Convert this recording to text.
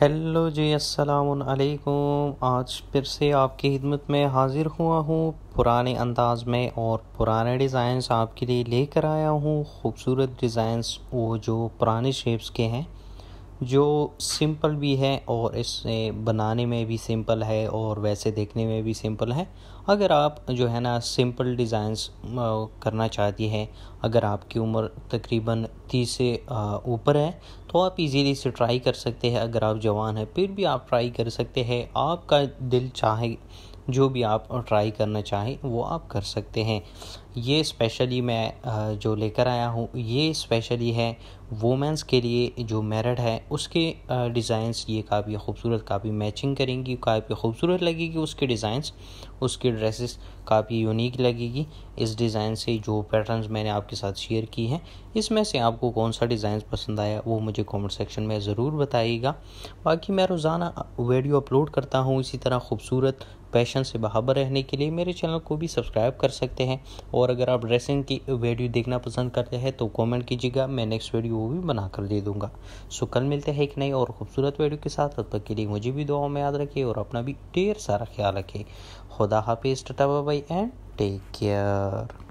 Hello जी अस्सलाम वालेकुम आज फिर से आपकी खिदमत में हाज़िर हुआ हूँ। पुराने अंदाज में और पुराने डिज़ाइंस आपके लिए लेकर आया हूँ। खूबसूरत डिज़ाइंस वो जो पुराने शेप्स के हैं जो सिंपल भी है और इसे बनाने में भी सिंपल है और वैसे देखने में भी सिंपल है। अगर आप जो है ना सिंपल डिज़ाइंस करना चाहती हैं, अगर आपकी उम्र तकरीबन तीस से ऊपर है तो आप इजीली से ट्राई कर सकते हैं। अगर आप जवान हैं, फिर भी आप ट्राई कर सकते हैं। आपका दिल चाहे जो भी आप ट्राई करना चाहें, वो आप कर सकते हैं। ये स्पेशली मैं जो लेकर आया हूँ, ये स्पेशली है वोमेंस के लिए जो मेरड है, उसके डिज़ाइंस ये काफ़ी खूबसूरत, काफ़ी मैचिंग करेंगी, काफ़ी खूबसूरत लगेगी उसके डिज़ाइंस उसके ड्रेसेस काफ़ी यूनिक लगेगी। इस डिज़ाइन से जो पैटर्न्स मैंने आपके साथ शेयर की हैं, इसमें से आपको कौन सा डिज़ाइन पसंद आया, वो मुझे कमेंट सेक्शन में ज़रूर बताइएगा। बाकी मैं रोज़ाना वीडियो अपलोड करता हूँ, इसी तरह खूबसूरत पैशन से बहाबर रहने के लिए मेरे चैनल को भी सब्सक्राइब कर सकते हैं। और अगर आप ड्रेसिंग की वीडियो देखना पसंद करते हैं तो कमेंट कीजिएगा, मैं नेक्स्ट वीडियो वो भी बना कर दे दूँगा। सो कल मिलते हैं एक नई और ख़ूबसूरत वीडियो के साथ। तब तक के लिए मुझे भी दुआओं में याद रखिए और अपना भी ढेर सारा ख्याल रखें खुदा हाफिज़, tata bye and take care